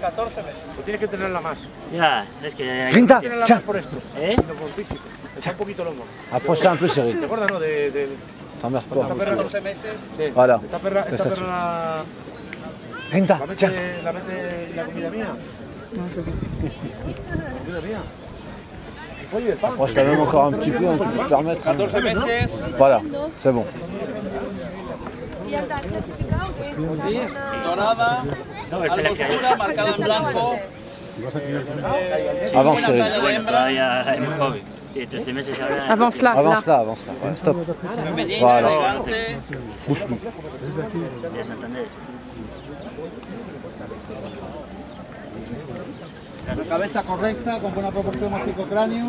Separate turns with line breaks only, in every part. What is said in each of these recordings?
14 meses.
Pues tienes que tenerla más.
Ya, es que...
Rinta,
Tienes la
tiens,
más por esto.
¿Eh?
Sino por físico. Echa un poquito lomo.
approche-la un peu,
¿Te
Cyril.
acuerdas, no? De, de esta perra.
14 meses.
Sí. Esta perra, esta perra la,
Rinta,
la,
tiens.
mete, la mete la comida mía. La comida mía. Pan.
Approche-la même encore un petit peu, te permettre. hein.
14 meses.
Voilà, c'est bon.
¿Y anda clasificado qué?
Dorada.
No,
Algo oscura, marcada en blanco.
Avance,
Bueno, todavía es muy joven. Tiene 13 meses ahora.
Avance là, là.
Avance-la, avance-la. Ouais, stop. Voilà.
Santander.
La cabeza correcta, con buena proporción hocico-cráneo.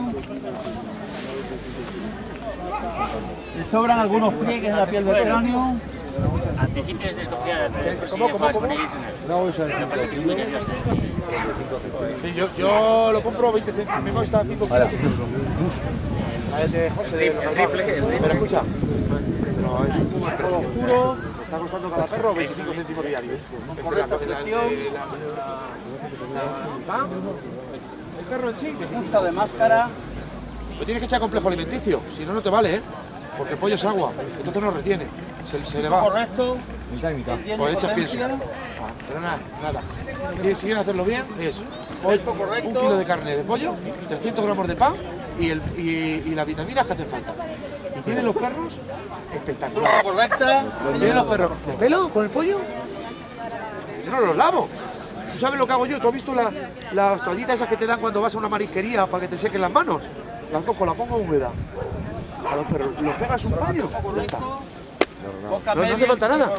Le sobran algunos pliegues en la piel del cráneo.
Al principio es desconfiada, pero pasa es que es muy nerviosa.
Sí, yo, yo lo compro 20 céntimos, está a 5 kilos. De José de Pero escucha, pero es un puma todo oscuro, está costando cada perro 25 céntimos diarios.
correcta presión.
la- El perro en sí, que
Punta de máscara.
lo tienes que echar complejo alimenticio, si no, no te vale, ¿eh? Porque el pollo es agua, entonces no retiene, se, se le va.
Correcto.
Pues echas pienso. Ah, pero nada, nada. Si quieres hacerlo bien, es
Cuerpo
un kilo de carne de pollo, 300 gramos de pan y, el, y, y las vitaminas que hacen falta. Y tienen los perros espectaculares.
Punta correcta.
¿Tienen los perros de pelo con el pollo? Yo no los lavo. ¿Tú sabes lo que hago yo? ¿Tú has visto la- las toallitas esas que te dan cuando vas a una marisquería para que te sequen las manos? Las cojo, las pongo húmeda. A los perros los pegas un paño. Ya está.
Boca
No, no hace
media,
falta nada.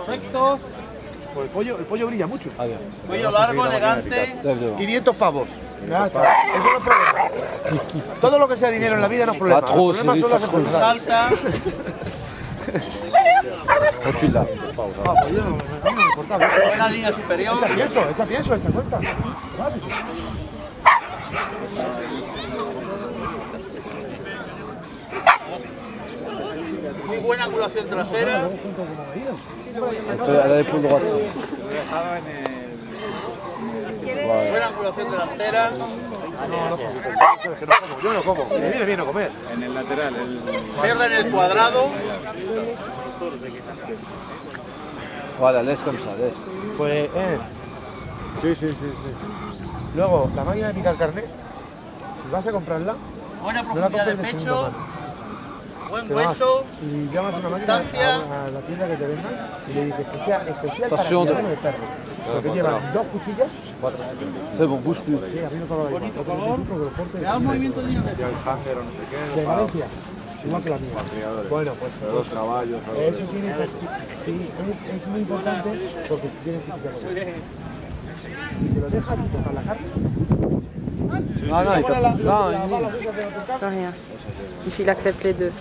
Pues el pollo, el pollo brilla mucho.
Adiós.
Cuello largo, elegante.
Lève devant.
500 pavos. Eso no es problema. Todo lo que sea dinero en la vida no es problema. Los problemas son las.
Salta.
Recule-la.
Ah, pues yo no, no me importaba.
Buena línea superior.
Echa pienso, echa pienso, echa cuenta.
Angulación trasera.
Elle a l'épaule droite.
Buena angulación delantera.
No yo no como. Me viene bien no comer.
Cierra en el cuadrado.
Voilà, laisse comme ça, laisse.
Pues, eh. Sí, sí, sí, sí. Luego, la máquina de picar carne, si vas a comprarla,
Buena
no la
profundidad de
compres de
pecho. Buen hueso.
y llamas a una a, a la tienda que te venda y le dices que sea especial para
de
perro. Porque llevan dos cuchillas
bouge plus.
Sí, abriendo todo lo
Bonito color.
Veamos
movimiento de
De Valencia, igual que la mía. Bueno, pues. dos caballos. Eso tiene. Sí, es, es muy importante porque tienes que. Si te lo dejas y tocar la carne.
Non, non, Non, il
tuerca.
Non, rien. Il faut accepte les deux.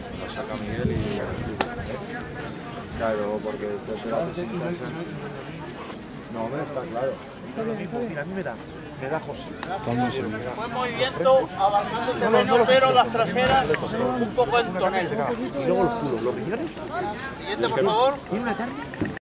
Mira, a mí me da. Me da José.
Buen movimiento. Avanzando el terreno, pero las traseras un poco en tonel.
Y luego los culos, los riñones.
Siguiente, por favor.